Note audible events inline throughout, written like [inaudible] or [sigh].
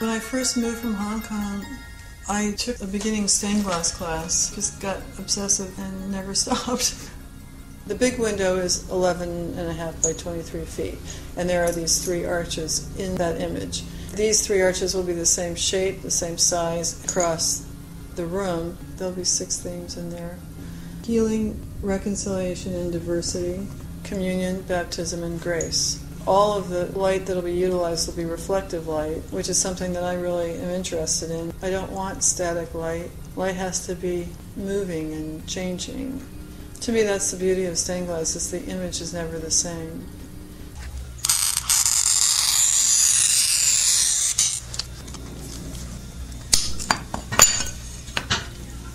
When I first moved from Hong Kong, I took a beginning stained glass class, just got obsessive and never [laughs] stopped. The big window is 11 and a half by 23 feet, and there are these three arches in that image. These three arches will be the same shape, the same size across the room. There'll be six themes in there healing, reconciliation, and diversity, communion, baptism, and grace. All of the light that'll be utilized will be reflective light, which is something that I really am interested in. I don't want static light. Light has to be moving and changing. To me, that's the beauty of stained glass, is the image is never the same.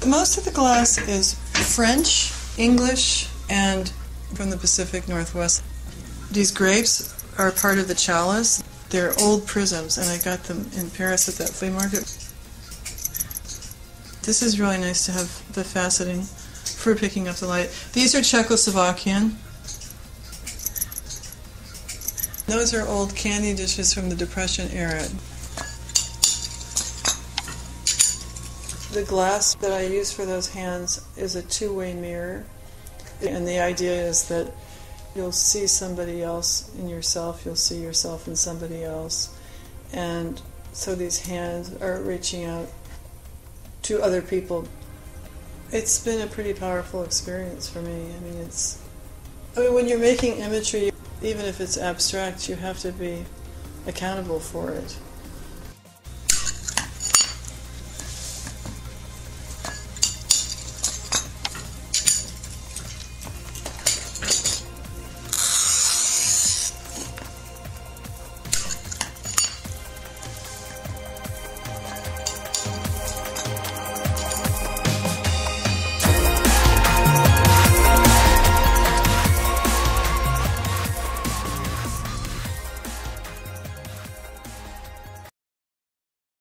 Most of the glass is French, English, and from the Pacific Northwest. These grapes are part of the chalice. They're old prisms, and I got them in Paris at that flea market. This is really nice to have the faceting for picking up the light. These are Czechoslovakian. Those are old candy dishes from the Depression era. The glass that I use for those hands is a two-way mirror. And the idea is that you'll see somebody else in yourself, you'll see yourself in somebody else. And so these hands are reaching out to other people. It's been a pretty powerful experience for me. I mean, it's. I mean, when you're making imagery, even if it's abstract, you have to be accountable for it.